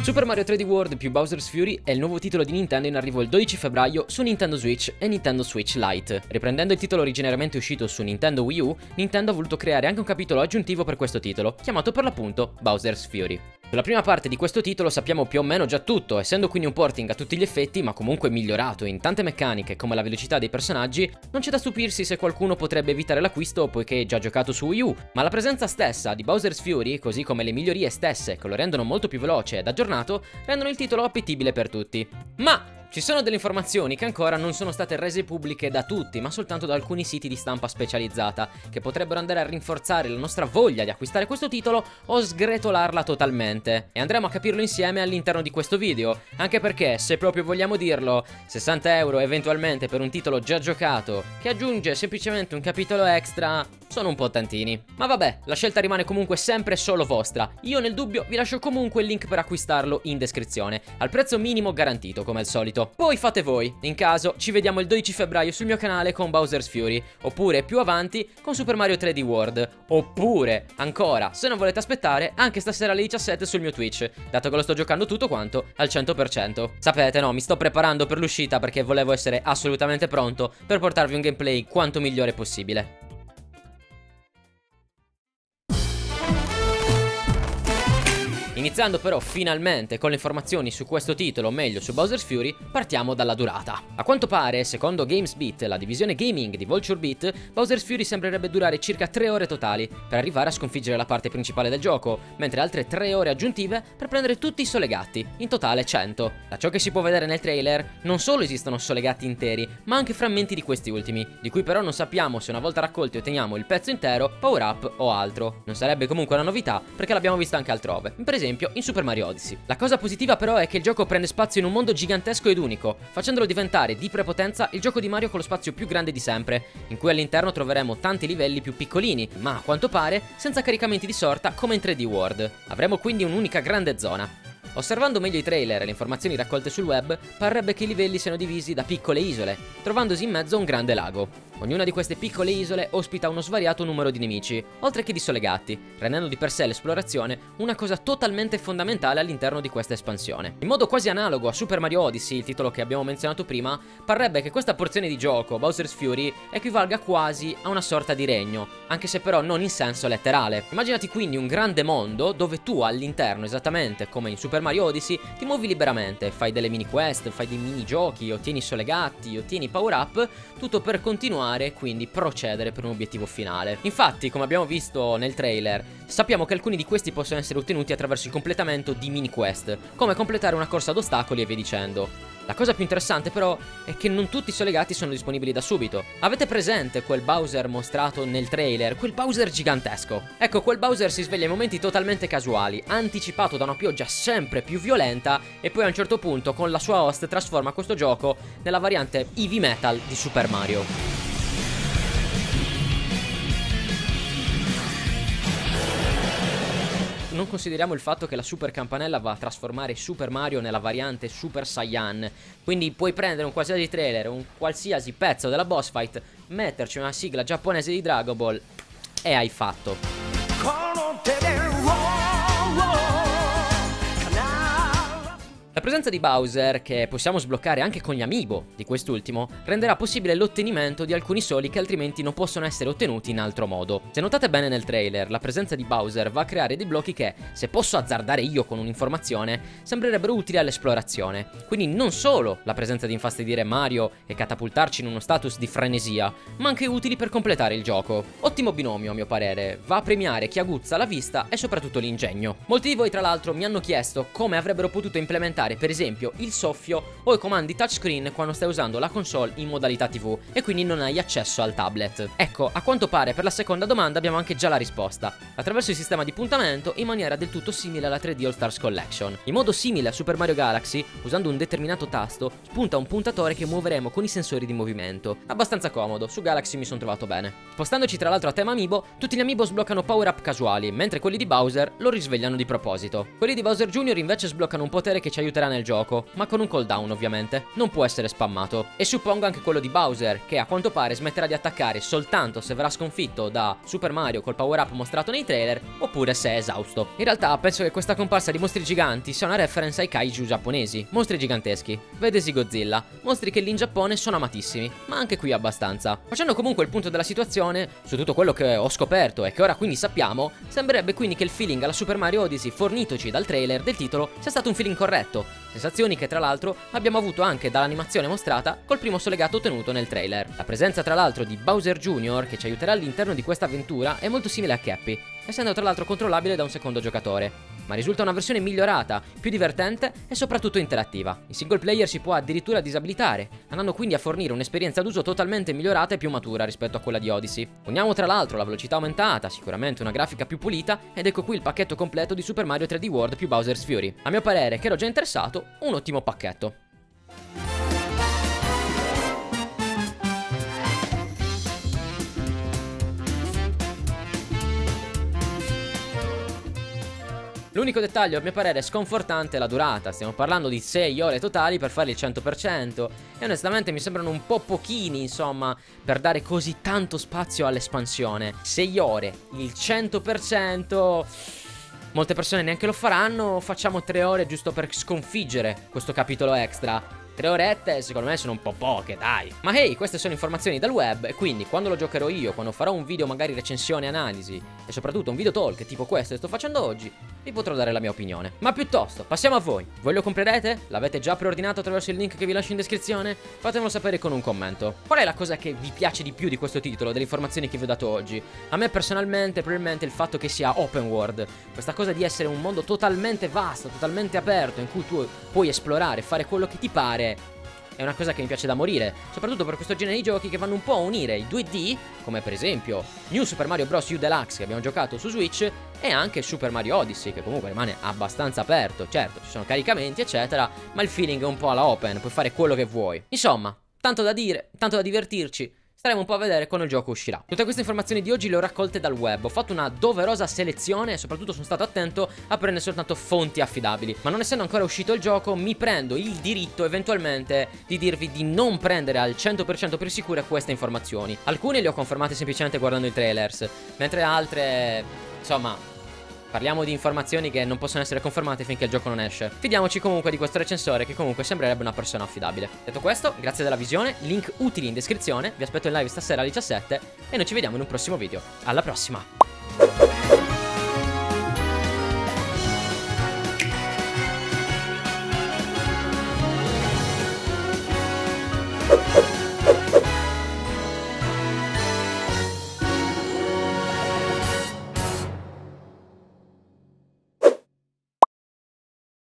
Super Mario 3D World più Bowser's Fury è il nuovo titolo di Nintendo in arrivo il 12 febbraio su Nintendo Switch e Nintendo Switch Lite. Riprendendo il titolo originariamente uscito su Nintendo Wii U, Nintendo ha voluto creare anche un capitolo aggiuntivo per questo titolo, chiamato per l'appunto Bowser's Fury. Sulla prima parte di questo titolo sappiamo più o meno già tutto, essendo quindi un porting a tutti gli effetti, ma comunque migliorato in tante meccaniche come la velocità dei personaggi, non c'è da stupirsi se qualcuno potrebbe evitare l'acquisto poiché è già giocato su Wii U, ma la presenza stessa di Bowser's Fury, così come le migliorie stesse che lo rendono molto più veloce ed aggiornato, rendono il titolo appetibile per tutti. Ma ci sono delle informazioni che ancora non sono state rese pubbliche da tutti, ma soltanto da alcuni siti di stampa specializzata, che potrebbero andare a rinforzare la nostra voglia di acquistare questo titolo o sgretolarla totalmente. E andremo a capirlo insieme all'interno di questo video, anche perché, se proprio vogliamo dirlo, 60 euro eventualmente per un titolo già giocato, che aggiunge semplicemente un capitolo extra, sono un po' tantini. Ma vabbè, la scelta rimane comunque sempre solo vostra. Io nel dubbio vi lascio comunque il link per acquistarlo in descrizione, al prezzo minimo garantito come al solito. Poi fate voi, in caso ci vediamo il 12 febbraio sul mio canale con Bowser's Fury, oppure più avanti con Super Mario 3D World, oppure ancora, se non volete aspettare, anche stasera alle 17 sul mio Twitch, dato che lo sto giocando tutto quanto al 100%. Sapete no, mi sto preparando per l'uscita perché volevo essere assolutamente pronto per portarvi un gameplay quanto migliore possibile. Iniziando però finalmente con le informazioni su questo titolo, o meglio su Bowser's Fury, partiamo dalla durata. A quanto pare, secondo GamesBeat, la divisione gaming di Vulture Beat, Bowser's Fury sembrerebbe durare circa 3 ore totali per arrivare a sconfiggere la parte principale del gioco, mentre altre 3 ore aggiuntive per prendere tutti i solegatti, in totale 100. Da ciò che si può vedere nel trailer, non solo esistono solegatti interi, ma anche frammenti di questi ultimi, di cui però non sappiamo se una volta raccolti otteniamo il pezzo intero, power up o altro. Non sarebbe comunque una novità, perché l'abbiamo vista anche altrove. Per esempio esempio in Super Mario Odyssey. La cosa positiva però è che il gioco prende spazio in un mondo gigantesco ed unico, facendolo diventare di prepotenza il gioco di Mario con lo spazio più grande di sempre, in cui all'interno troveremo tanti livelli più piccolini, ma a quanto pare senza caricamenti di sorta come in 3D World. Avremo quindi un'unica grande zona. Osservando meglio i trailer e le informazioni raccolte sul web, parrebbe che i livelli siano divisi da piccole isole, trovandosi in mezzo a un grande lago. Ognuna di queste piccole isole ospita uno svariato numero di nemici, oltre che di solegati, rendendo di per sé l'esplorazione una cosa totalmente fondamentale all'interno di questa espansione. In modo quasi analogo a Super Mario Odyssey, il titolo che abbiamo menzionato prima, parrebbe che questa porzione di gioco, Bowser's Fury, equivalga quasi a una sorta di regno, anche se però non in senso letterale. Immaginati quindi un grande mondo dove tu all'interno, esattamente come in Super Mario Odyssey, ti muovi liberamente, fai delle mini quest, fai dei mini giochi, ottieni solegati, ottieni power up, tutto per continuare e quindi procedere per un obiettivo finale. Infatti, come abbiamo visto nel trailer, sappiamo che alcuni di questi possono essere ottenuti attraverso il completamento di mini quest, come completare una corsa ad ostacoli e via dicendo. La cosa più interessante però è che non tutti i solegati sono disponibili da subito. Avete presente quel Bowser mostrato nel trailer? Quel Bowser gigantesco? Ecco, quel Bowser si sveglia in momenti totalmente casuali, anticipato da una pioggia sempre più violenta e poi a un certo punto con la sua host trasforma questo gioco nella variante Eevee Metal di Super Mario. Non consideriamo il fatto che la Super Campanella va a trasformare Super Mario nella variante Super Saiyan. Quindi puoi prendere un qualsiasi trailer, un qualsiasi pezzo della boss fight, metterci una sigla giapponese di Dragon Ball e hai fatto. La presenza di Bowser, che possiamo sbloccare anche con gli amiibo di quest'ultimo, renderà possibile l'ottenimento di alcuni soli che altrimenti non possono essere ottenuti in altro modo. Se notate bene nel trailer, la presenza di Bowser va a creare dei blocchi che, se posso azzardare io con un'informazione, sembrerebbero utili all'esplorazione. Quindi non solo la presenza di infastidire Mario e catapultarci in uno status di frenesia, ma anche utili per completare il gioco. Ottimo binomio a mio parere, va a premiare chi aguzza la vista e soprattutto l'ingegno. Molti di voi tra l'altro mi hanno chiesto come avrebbero potuto implementare utilizzare per esempio il soffio o i comandi touchscreen quando stai usando la console in modalità TV e quindi non hai accesso al tablet. Ecco, a quanto pare per la seconda domanda abbiamo anche già la risposta, attraverso il sistema di puntamento in maniera del tutto simile alla 3D All Stars Collection. In modo simile a Super Mario Galaxy, usando un determinato tasto, spunta un puntatore che muoveremo con i sensori di movimento. Abbastanza comodo, su Galaxy mi sono trovato bene. Spostandoci tra l'altro a tema amiibo, tutti gli amiibo sbloccano power up casuali, mentre quelli di Bowser lo risvegliano di proposito. Quelli di Bowser Jr. invece sbloccano un potere che ci aiuterà nel gioco, ma con un cooldown ovviamente, non può essere spammato. E suppongo anche quello di Bowser, che a quanto pare smetterà di attaccare soltanto se verrà sconfitto da Super Mario col power up mostrato nei trailer, oppure se è esausto. In realtà penso che questa comparsa di mostri giganti sia una reference ai kaiju giapponesi, mostri giganteschi. Vedesi Godzilla, mostri che lì in Giappone sono amatissimi, ma anche qui abbastanza. Facendo comunque il punto della situazione, su tutto quello che ho scoperto e che ora quindi sappiamo, sembrerebbe quindi che il feeling alla Super Mario Odyssey fornitoci dal trailer del titolo sia stato un feeling corretto, sensazioni che tra l'altro abbiamo avuto anche dall'animazione mostrata col primo sollegato ottenuto nel trailer. La presenza tra l'altro di Bowser Jr. che ci aiuterà all'interno di questa avventura è molto simile a Cappy, essendo tra l'altro controllabile da un secondo giocatore ma risulta una versione migliorata, più divertente e soprattutto interattiva. In single player si può addirittura disabilitare, andando quindi a fornire un'esperienza d'uso totalmente migliorata e più matura rispetto a quella di Odyssey. Uniamo tra l'altro la velocità aumentata, sicuramente una grafica più pulita, ed ecco qui il pacchetto completo di Super Mario 3D World più Bowser's Fury. A mio parere, che ero già interessato, un ottimo pacchetto. L'unico dettaglio a mio parere sconfortante è la durata, stiamo parlando di 6 ore totali per fare il 100% e onestamente mi sembrano un po' pochini insomma per dare così tanto spazio all'espansione. 6 ore, il 100%... Molte persone neanche lo faranno, facciamo 3 ore giusto per sconfiggere questo capitolo extra. Tre orette secondo me sono un po' poche, dai. Ma hey, queste sono informazioni dal web e quindi quando lo giocherò io, quando farò un video magari recensione, analisi e soprattutto un video talk tipo questo che sto facendo oggi, vi potrò dare la mia opinione. Ma piuttosto, passiamo a voi. Voi lo comprerete? L'avete già preordinato attraverso il link che vi lascio in descrizione? Fatemelo sapere con un commento. Qual è la cosa che vi piace di più di questo titolo, delle informazioni che vi ho dato oggi? A me personalmente, probabilmente il fatto che sia open world. Questa cosa di essere un mondo totalmente vasto, totalmente aperto, in cui tu puoi esplorare, fare quello che ti pare è una cosa che mi piace da morire, soprattutto per questo genere di giochi che vanno un po' a unire i 2D, come per esempio New Super Mario Bros. U Deluxe che abbiamo giocato su Switch, e anche Super Mario Odyssey, che comunque rimane abbastanza aperto. Certo, ci sono caricamenti, eccetera, ma il feeling è un po' alla open, puoi fare quello che vuoi. Insomma, tanto da dire, tanto da divertirci. Staremo un po' a vedere quando il gioco uscirà. Tutte queste informazioni di oggi le ho raccolte dal web. Ho fatto una doverosa selezione e soprattutto sono stato attento a prendere soltanto fonti affidabili. Ma non essendo ancora uscito il gioco, mi prendo il diritto eventualmente di dirvi di non prendere al 100% per sicure queste informazioni. Alcune le ho confermate semplicemente guardando i trailers, mentre altre, insomma, Parliamo di informazioni che non possono essere confermate finché il gioco non esce. Fidiamoci comunque di questo recensore che comunque sembrerebbe una persona affidabile. Detto questo, grazie della visione, link utili in descrizione, vi aspetto in live stasera alle 17 e noi ci vediamo in un prossimo video. Alla prossima!